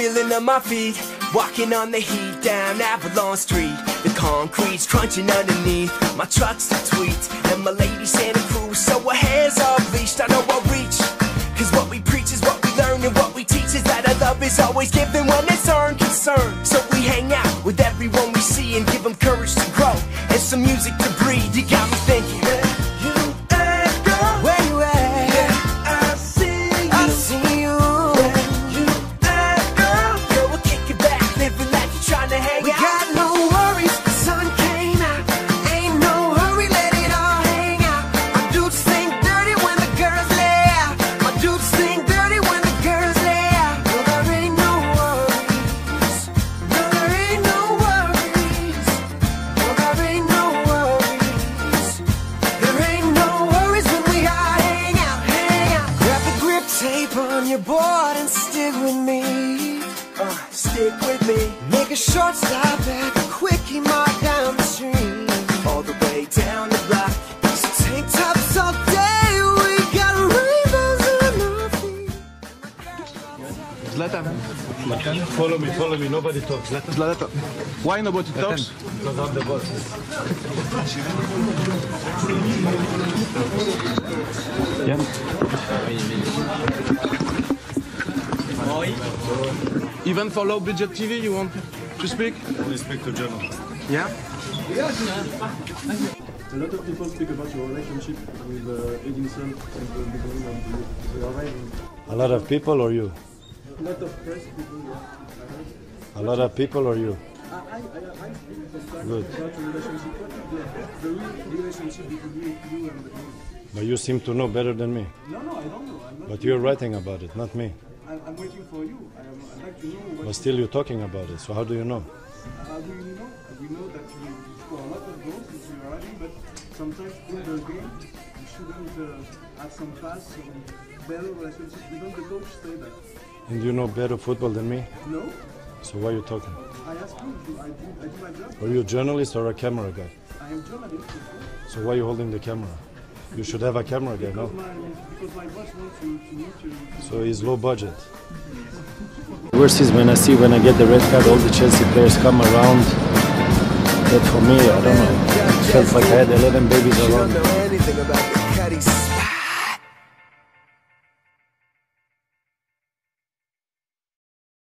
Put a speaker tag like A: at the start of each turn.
A: feeling of my feet. Walking on the heat down Avalon Street. The concrete's crunching underneath. My truck's the tweet. And my lady Santa Cruz. So her hair's all bleached. I know I'll reach. Cause what we preach is what we learn. And what we teach is that our love is always given when it's earned concern. So
B: tape on your and stick with me.
A: Uh, stick with me
B: Make a short stop at the quickie mart down the street.
A: all the way down the block.
B: So tank tops all day, we got rainbows in our feet.
C: Zlatan.
D: Follow me, follow me. Nobody talks. Let us
C: Zlatan. Why nobody talks?
D: because I'm the boss.
C: Even for low budget TV, you want to speak?
D: Only speak to German.
C: Yeah.
E: A lot of people speak about your relationship with uh, Edinson since the beginning of the, the arrival.
D: A lot of people or you?
E: A lot of press people, yeah.
D: A lot of people or you?
E: I, I, I, I speak
D: Good.
E: about your relationship. What is the, the real relationship between you and the?
D: But you seem to know better than me.
E: No, no, I don't know. I'm not.
D: But you're writing about it, not me.
E: I'm, I'm waiting for you. I am, I'd like to know what.
D: But still, you're talking about it. So how do you know?
E: How do you know? We know that you, score a lot of goals since you are arriving, but sometimes in the game you shouldn't uh, have some pass, some better relationship. Even the coach say that.
D: And you know better football than me?
E: No,
D: So why are you talking?
E: I ask you. Do I do, I do my job.
D: Are you a journalist or a camera guy?
E: I am journalist.
D: So why are you holding the camera? You should have a camera guy, no?
E: Because my, because my boss wants to, to meet you.
D: So he's low budget.
F: Worst is when I see when I get the red card, all the Chelsea players come around. But for me, I don't know. It felt like I had 11 babies around.